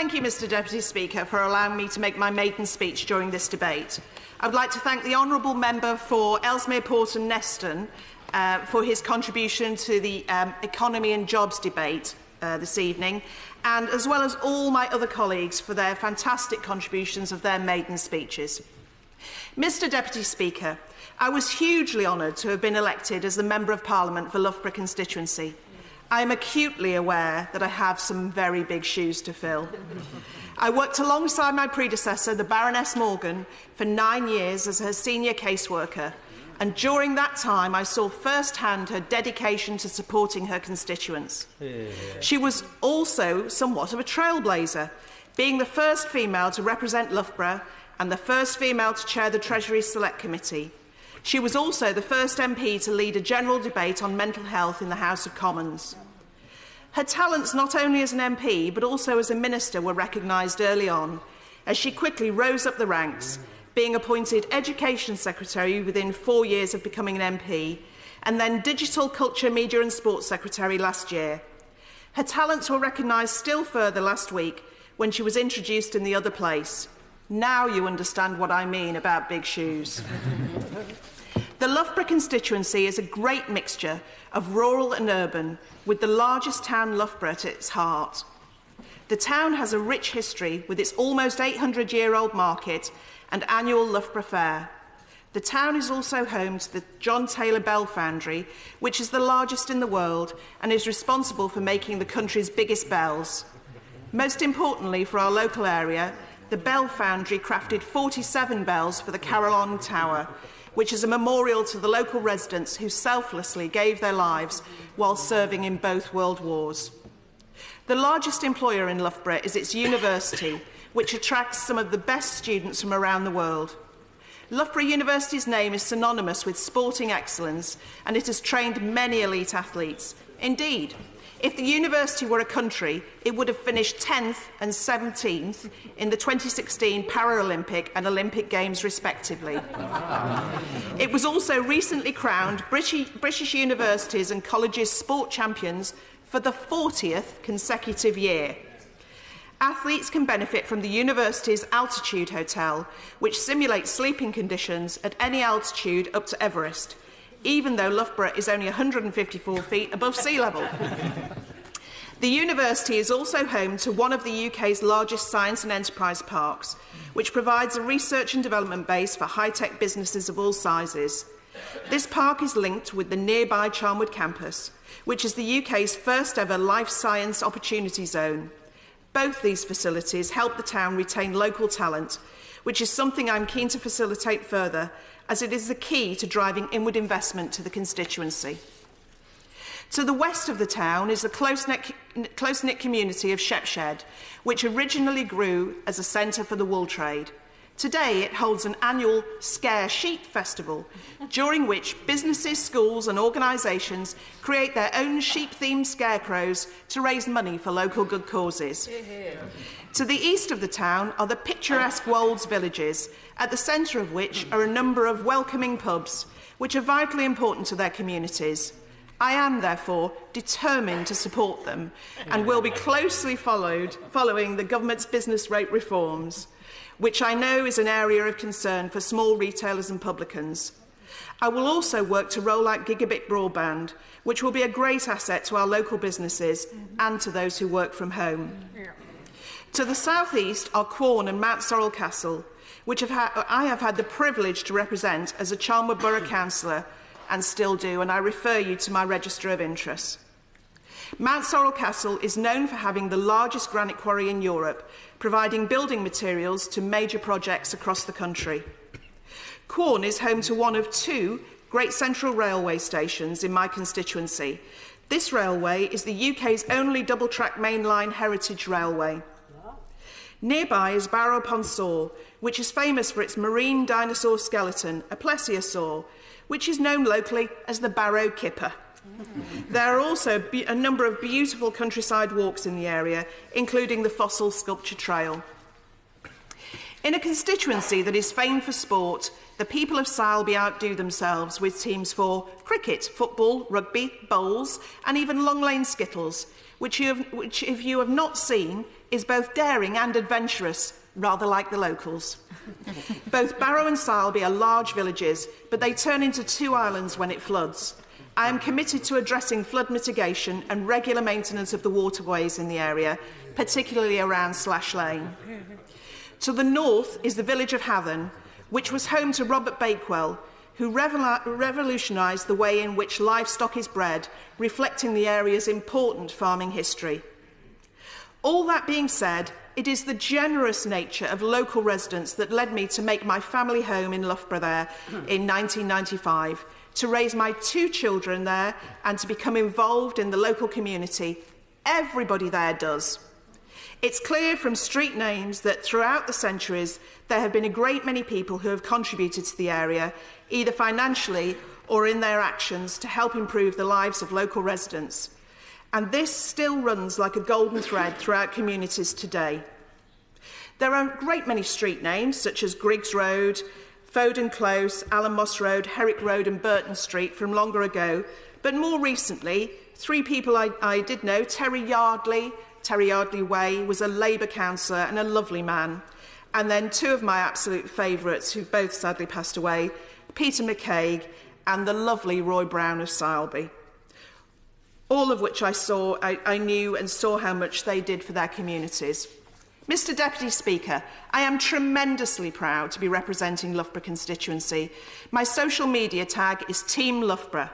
Thank you, Mr Deputy Speaker, for allowing me to make my maiden speech during this debate. I would like to thank the honourable member for Ellesmere Port and Neston uh, for his contribution to the um, economy and jobs debate uh, this evening, and as well as all my other colleagues for their fantastic contributions of their maiden speeches. Mr Deputy Speaker, I was hugely honoured to have been elected as the Member of Parliament for Loughborough constituency. I am acutely aware that I have some very big shoes to fill. I worked alongside my predecessor, the Baroness Morgan, for nine years as her senior caseworker, and during that time I saw firsthand her dedication to supporting her constituents. Yeah. She was also somewhat of a trailblazer, being the first female to represent Loughborough and the first female to chair the Treasury Select Committee. She was also the first MP to lead a general debate on mental health in the House of Commons. Her talents not only as an MP but also as a minister were recognised early on as she quickly rose up the ranks, being appointed Education Secretary within four years of becoming an MP and then Digital Culture, Media and Sports Secretary last year. Her talents were recognised still further last week when she was introduced in the other place. Now you understand what I mean about big shoes. The Loughborough constituency is a great mixture of rural and urban, with the largest town, Loughborough, at its heart. The town has a rich history with its almost 800-year-old market and annual Loughborough Fair. The town is also home to the John Taylor Bell Foundry, which is the largest in the world and is responsible for making the country's biggest bells. Most importantly for our local area, the Bell Foundry crafted 47 bells for the Carillon Tower, which is a memorial to the local residents who selflessly gave their lives while serving in both world wars. The largest employer in Loughborough is its university, which attracts some of the best students from around the world. Loughborough University's name is synonymous with sporting excellence and it has trained many elite athletes. Indeed, If the university were a country, it would have finished 10th and 17th in the 2016 Paralympic and Olympic Games, respectively. it was also recently crowned British, British universities and colleges sport champions for the 40th consecutive year. Athletes can benefit from the university's Altitude Hotel, which simulates sleeping conditions at any altitude up to Everest – even though Loughborough is only 154 feet above sea level. the university is also home to one of the UK's largest science and enterprise parks, which provides a research and development base for high-tech businesses of all sizes. This park is linked with the nearby Charnwood campus, which is the UK's first ever life science opportunity zone. Both these facilities help the town retain local talent, which is something I'm keen to facilitate further, as it is the key to driving inward investment to the constituency. To the west of the town is the close-knit close community of Shepshed, which originally grew as a centre for the wool trade – Today, it holds an annual Scare Sheet Festival, during which businesses, schools, and organisations create their own sheep themed scarecrows to raise money for local good causes. To the east of the town are the picturesque Wolds villages, at the centre of which are a number of welcoming pubs, which are vitally important to their communities. I am therefore determined to support them and will be closely followed following the government's business rate reforms. which I know is an area of concern for small retailers and publicans. I will also work to roll out gigabit broadband, which will be a great asset to our local businesses and to those who work from home. Yeah. To the southeast are Quorn and Mount Sorrel Castle, which have ha I have had the privilege to represent as a Chalmer Borough Councillor and still do, and I refer you to my Register of Interests. Mount Sorrel Castle is known for having the largest granite quarry in Europe, providing building materials to major projects across the country. Corn is home to one of two Great Central Railway stations in my constituency. This railway is the UK's only double track mainline heritage railway. Nearby is Barrow upon Soar, which is famous for its marine dinosaur skeleton, a plesiosaur, which is known locally as the Barrow Kipper. There are also a number of beautiful countryside walks in the area, including the Fossil Sculpture Trail. In a constituency that is famed for sport, the people of Salby outdo themselves with teams for cricket, football, rugby, bowls, and even long lane skittles, which, you have, which if you have not seen, is both daring and adventurous, rather like the locals. both Barrow and Salby are large villages, but they turn into two islands when it floods. I am committed to addressing flood mitigation and regular maintenance of the waterways in the area, particularly around Slash Lane. To the north is the village of Haven, which was home to Robert Bakewell, who revolutionised the way in which livestock is bred, reflecting the area's important farming history. All that being said, it is the generous nature of local residents that led me to make my family home in Loughborough there in 1995 to raise my two children there and to become involved in the local community. Everybody there does. It's clear from street names that throughout the centuries there have been a great many people who have contributed to the area, either financially or in their actions, to help improve the lives of local residents. And this still runs like a golden thread throughout communities today. There are a great many street names, such as Griggs Road, Foden Close, Alan Moss Road, Herrick Road and Burton Street from longer ago. But more recently, three people I, I did know, Terry Yardley, Terry Yardley Way, was a Labour councillor and a lovely man. And then two of my absolute favourites, who both sadly passed away, Peter McCaig and the lovely Roy Brown of Sileby. All of which I saw, I, I knew and saw how much they did for their communities. Mr Deputy Speaker, I am tremendously proud to be representing Loughborough constituency. My social media tag is Team Loughborough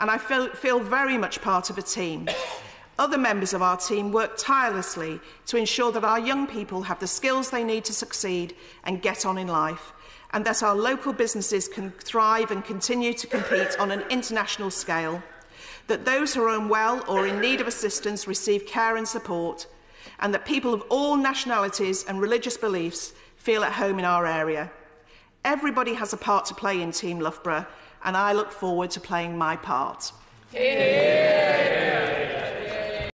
and I feel, feel very much part of a team. Other members of our team work tirelessly to ensure that our young people have the skills they need to succeed and get on in life and that our local businesses can thrive and continue to compete on an international scale, that those who are unwell or in need of assistance receive care and support, and that people of all nationalities and religious beliefs feel at home in our area. Everybody has a part to play in Team Loughborough, and I look forward to playing my part. Yeah.